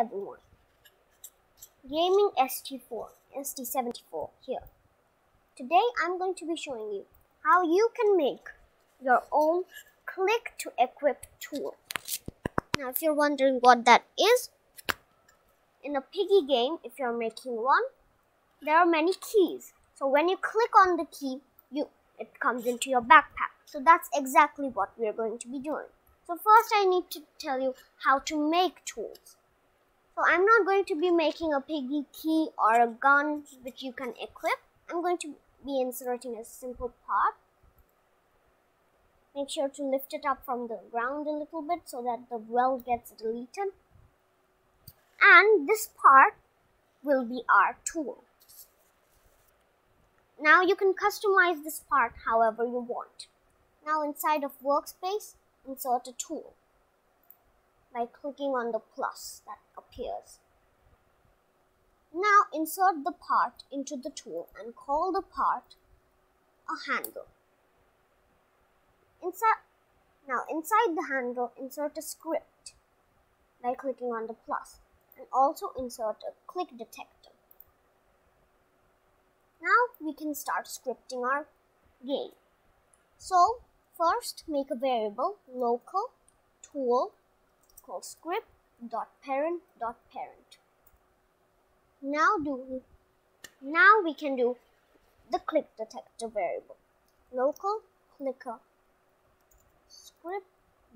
everyone. Gaming ST4, ST74 here. Today I'm going to be showing you how you can make your own click to equip tool. Now if you're wondering what that is, in a piggy game, if you're making one, there are many keys. So when you click on the key, you it comes into your backpack. So that's exactly what we're going to be doing. So first I need to tell you how to make tools. So I'm not going to be making a piggy key or a gun which you can equip. I'm going to be inserting a simple part. Make sure to lift it up from the ground a little bit so that the weld gets deleted. And this part will be our tool. Now you can customize this part however you want. Now inside of workspace, insert a tool by clicking on the plus that appears. Now insert the part into the tool and call the part a handle. Inside, now inside the handle, insert a script by clicking on the plus and also insert a click detector. Now we can start scripting our game. So first make a variable local tool called script.parent.parent. Now do now we can do the click detector variable. Local clicker script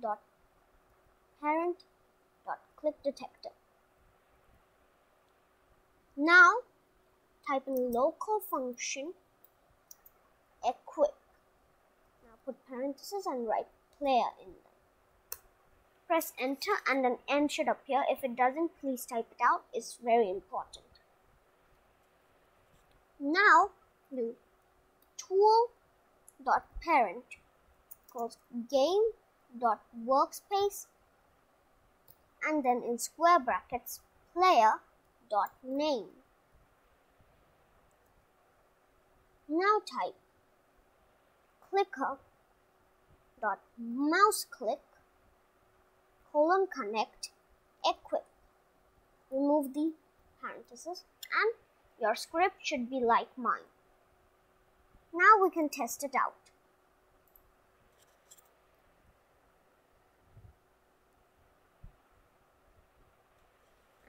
dot parent dot click detector. Now type in local function equip. Now put parentheses and write player in there press enter and an end should appear. If it doesn't, please type it out. It's very important. Now do tool dot parent equals game dot workspace and then in square brackets player dot name. Now type clicker dot mouse click colon connect equip. Remove the parentheses and your script should be like mine. Now we can test it out.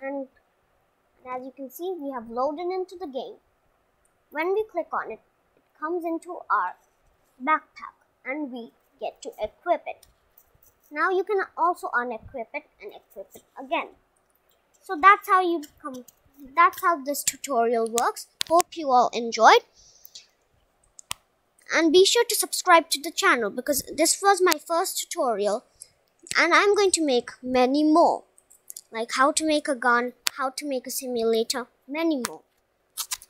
And, and as you can see, we have loaded into the game. When we click on it, it comes into our backpack and we get to equip it. Now you can also unequip it and equip it again. So that's how you come that's how this tutorial works. Hope you all enjoyed. And be sure to subscribe to the channel because this was my first tutorial and I'm going to make many more. Like how to make a gun, how to make a simulator, many more.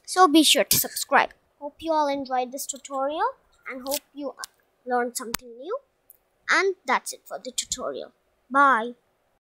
So be sure to subscribe. Hope you all enjoyed this tutorial and hope you learned something new. And that's it for the tutorial. Bye.